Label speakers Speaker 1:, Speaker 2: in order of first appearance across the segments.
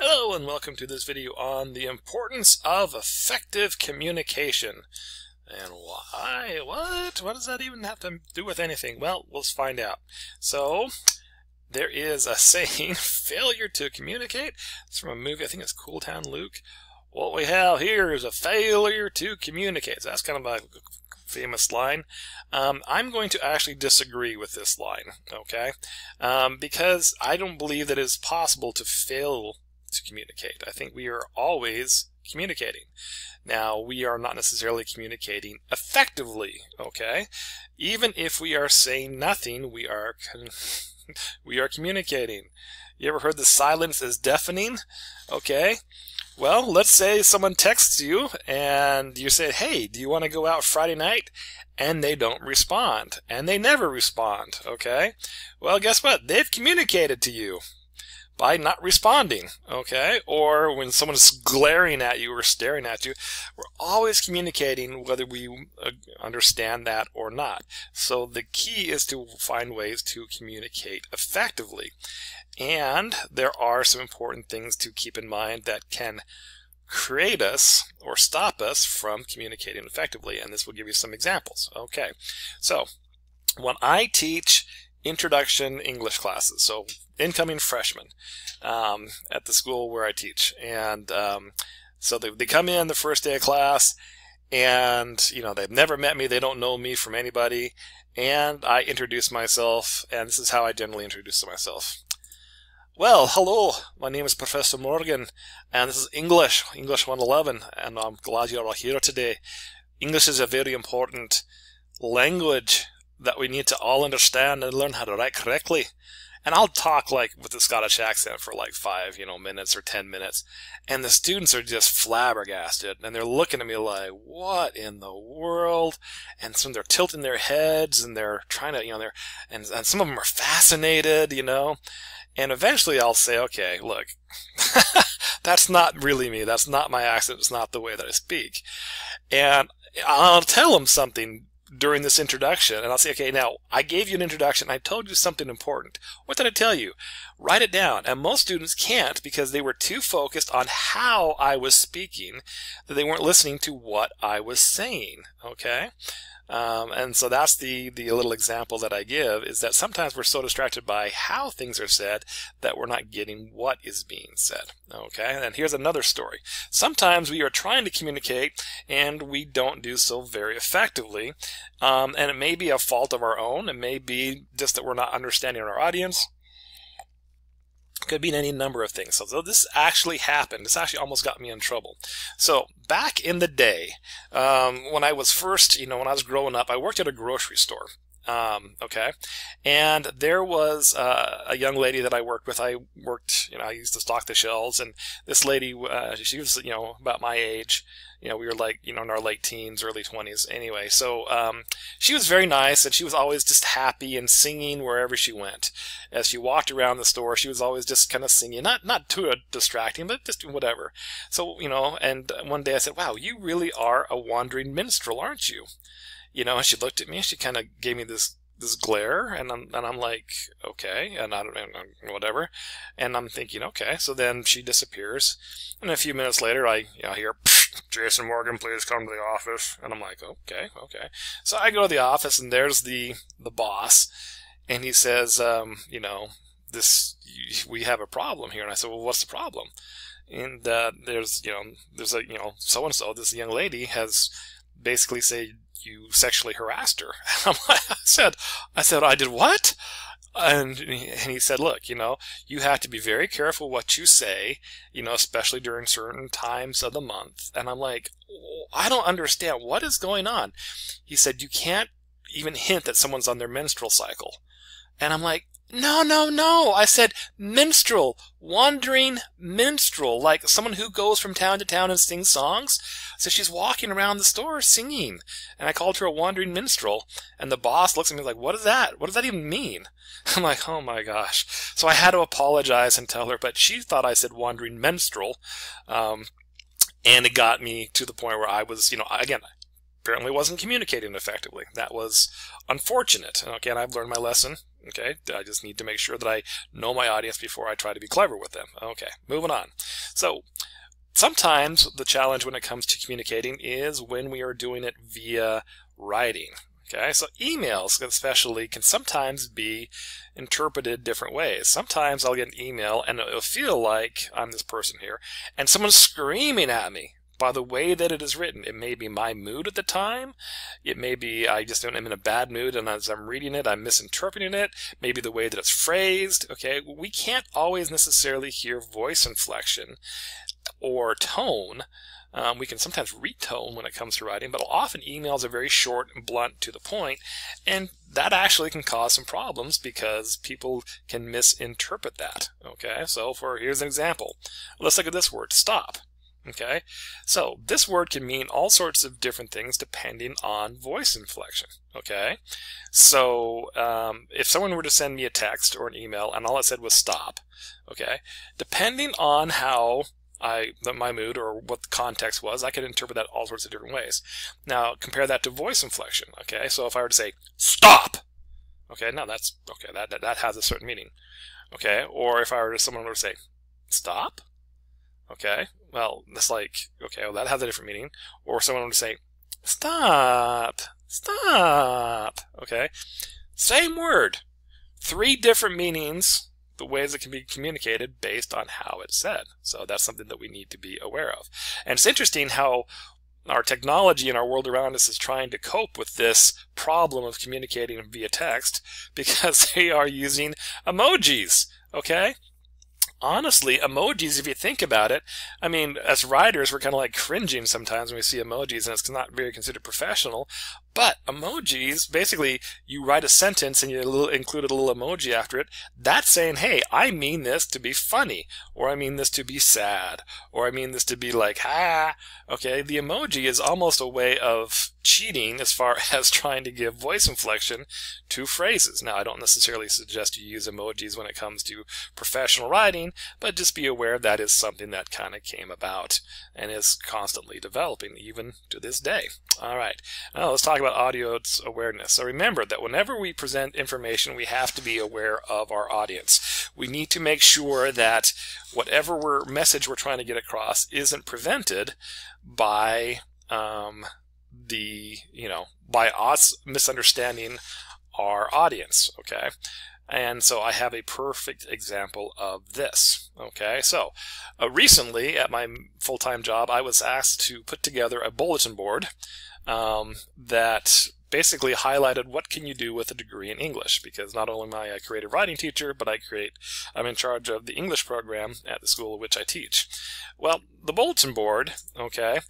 Speaker 1: Hello and welcome to this video on the importance of effective communication. And why? What? What does that even have to do with anything? Well, let's find out. So, there is a saying, failure to communicate. It's from a movie, I think it's Cool Hand Luke. What we have here is a failure to communicate. So that's kind of a famous line. Um, I'm going to actually disagree with this line, okay? Um, because I don't believe that it is possible to fail to communicate. I think we are always communicating. Now, we are not necessarily communicating effectively, okay? Even if we are saying nothing, we are we are communicating. You ever heard the silence is deafening? Okay. Well, let's say someone texts you and you say, "Hey, do you want to go out Friday night?" and they don't respond, and they never respond, okay? Well, guess what? They've communicated to you by not responding, okay? Or when someone's glaring at you or staring at you, we're always communicating whether we uh, understand that or not. So the key is to find ways to communicate effectively. And there are some important things to keep in mind that can create us or stop us from communicating effectively. And this will give you some examples. Okay. So when I teach introduction English classes. So incoming freshmen um, at the school where I teach, and um, so they, they come in the first day of class, and you know they've never met me, they don't know me from anybody, and I introduce myself, and this is how I generally introduce myself. Well, hello, my name is Professor Morgan, and this is English, English 111, and I'm glad you're all here today. English is a very important language that we need to all understand and learn how to write correctly. And I'll talk like with the Scottish accent for like five, you know, minutes or ten minutes. And the students are just flabbergasted and they're looking at me like, what in the world? And some they're tilting their heads and they're trying to, you know, they're, and, and some of them are fascinated, you know. And eventually I'll say, okay, look, that's not really me. That's not my accent. It's not the way that I speak. And I'll tell them something during this introduction and I'll say, okay, now I gave you an introduction. I told you something important. What did I tell you? Write it down. And most students can't because they were too focused on how I was speaking that they weren't listening to what I was saying. Okay. Um, and so that's the, the little example that I give is that sometimes we're so distracted by how things are said that we're not getting what is being said. Okay. And here's another story. Sometimes we are trying to communicate and we don't do so very effectively. Um, and it may be a fault of our own. It may be just that we're not understanding our audience could mean any number of things. So, this actually happened. This actually almost got me in trouble. So back in the day, um, when I was first, you know, when I was growing up, I worked at a grocery store. Um, okay. And there was uh, a young lady that I worked with. I worked, you know, I used to stock the shelves, and this lady, uh, she was, you know, about my age. You know, we were like, you know, in our late teens, early 20s. Anyway, so um, she was very nice, and she was always just happy and singing wherever she went. As she walked around the store, she was always just kind of singing, not not too distracting, but just whatever. So, you know, and one day I said, "Wow, you really are a wandering minstrel, aren't you?" You know, and she looked at me, and she kind of gave me this this glare, and I'm and I'm like, okay, and I don't and whatever, and I'm thinking, okay. So then she disappears, and a few minutes later, I you know hear. Jason Morgan, please come to the office. And I'm like, okay, okay. So I go to the office, and there's the the boss, and he says, um, you know, this we have a problem here. And I said, well, what's the problem? And uh, there's you know there's a you know so and so this young lady has basically say you sexually harassed her. I said, I said, I did what? and And he said, look, you know, you have to be very careful what you say, you know, especially during certain times of the month. And I'm like, oh, I don't understand. What is going on? He said, you can't even hint that someone's on their menstrual cycle. And I'm like, no, no, no. I said minstrel, wandering minstrel, like someone who goes from town to town and sings songs. So she's walking around the store singing. And I called her a wandering minstrel. And the boss looks at me like, what is that? What does that even mean? I'm like, oh my gosh. So I had to apologize and tell her, but she thought I said wandering minstrel. Um, and it got me to the point where I was, you know, again, apparently wasn't communicating effectively. That was unfortunate. Okay, and again, I've learned my lesson. Okay, I just need to make sure that I know my audience before I try to be clever with them. Okay, moving on. So sometimes the challenge when it comes to communicating is when we are doing it via writing. Okay, so emails especially can sometimes be interpreted different ways. Sometimes I'll get an email and it'll feel like I'm this person here and someone's screaming at me by the way that it is written. It may be my mood at the time. It may be I just am in a bad mood and as I'm reading it, I'm misinterpreting it. Maybe the way that it's phrased. Okay, we can't always necessarily hear voice inflection or tone um, we can sometimes retone when it comes to writing, but often emails are very short and blunt to the point, and that actually can cause some problems because people can misinterpret that. Okay, so for here's an example. Let's look at this word, stop. Okay, so this word can mean all sorts of different things depending on voice inflection. Okay, so um, if someone were to send me a text or an email and all it said was stop, okay, depending on how I my mood or what the context was, I could interpret that all sorts of different ways. Now compare that to voice inflection. Okay, so if I were to say stop, okay, now that's okay. That that, that has a certain meaning. Okay, or if I were to someone were to say stop, okay, well that's like okay, well that has a different meaning. Or someone would say stop, stop, okay, same word, three different meanings the ways it can be communicated based on how it's said. So that's something that we need to be aware of. And it's interesting how our technology and our world around us is trying to cope with this problem of communicating via text because they are using emojis. Okay? Honestly, emojis, if you think about it, I mean, as writers, we're kind of like cringing sometimes when we see emojis, and it's not very considered professional. But emojis, basically, you write a sentence and you include a little emoji after it. That's saying, hey, I mean this to be funny, or I mean this to be sad, or I mean this to be like, ah. Okay, the emoji is almost a way of cheating as far as trying to give voice inflection to phrases. Now, I don't necessarily suggest you use emojis when it comes to professional writing, but just be aware that is something that kind of came about and is constantly developing even to this day. All right, now let's talk about audio awareness. So remember that whenever we present information, we have to be aware of our audience. We need to make sure that whatever we're, message we're trying to get across isn't prevented by um, the, you know, by us misunderstanding our audience, okay? And so I have a perfect example of this. Okay, so uh, recently at my full time job, I was asked to put together a bulletin board um, that basically highlighted what can you do with a degree in English because not only am I a creative writing teacher, but I create, I'm in charge of the English program at the school which I teach. Well, the bulletin board, okay,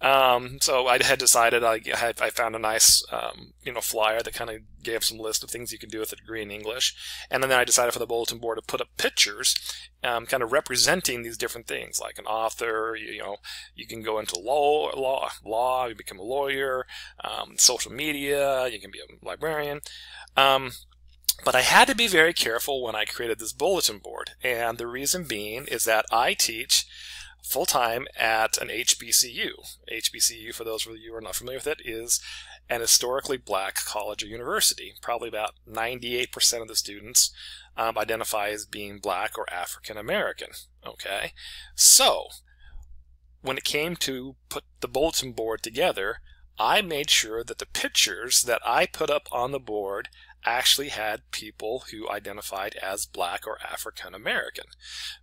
Speaker 1: um, so I had decided I I found a nice, um, you know, flyer that kind of gave some list of things you can do with a degree in English. And then I decided for the bulletin board to put up pictures, um, kind of representing these different things, like an author, you, you know, you can go into law, law, law, you become a lawyer, um, social media, you can be a librarian. Um, but I had to be very careful when I created this bulletin board. And the reason being is that I teach full time at an HBCU. HBCU, for those of you who are not familiar with it, is an historically black college or university. Probably about 98% of the students um, identify as being black or African American. Okay? So, when it came to put the bulletin board together, I made sure that the pictures that I put up on the board actually had people who identified as black or African American.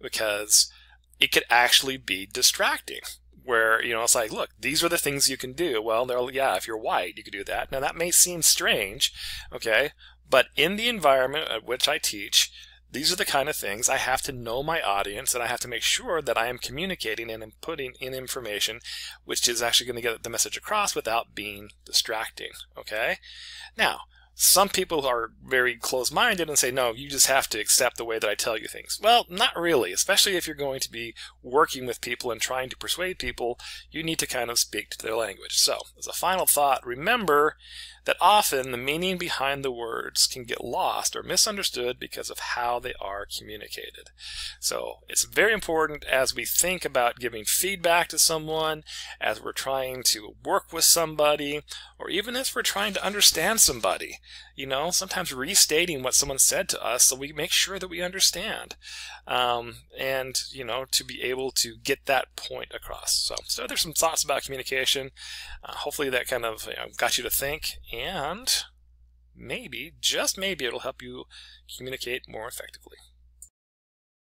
Speaker 1: Because it could actually be distracting. Where, you know, it's like, look, these are the things you can do. Well, they're, yeah, if you're white, you could do that. Now, that may seem strange, okay? But in the environment at which I teach, these are the kind of things I have to know my audience and I have to make sure that I am communicating and putting in information which is actually going to get the message across without being distracting. Okay? Now, some people are very close minded and say, no, you just have to accept the way that I tell you things. Well, not really, especially if you're going to be working with people and trying to persuade people, you need to kind of speak to their language. So, as a final thought, remember that often the meaning behind the words can get lost or misunderstood because of how they are communicated. So it's very important as we think about giving feedback to someone, as we're trying to work with somebody, or even as we're trying to understand somebody, you know, sometimes restating what someone said to us so we make sure that we understand. Um, and, you know, to be able to get that point across. So, so there's some thoughts about communication. Uh, hopefully that kind of you know, got you to think and maybe, just maybe, it'll help you communicate more effectively.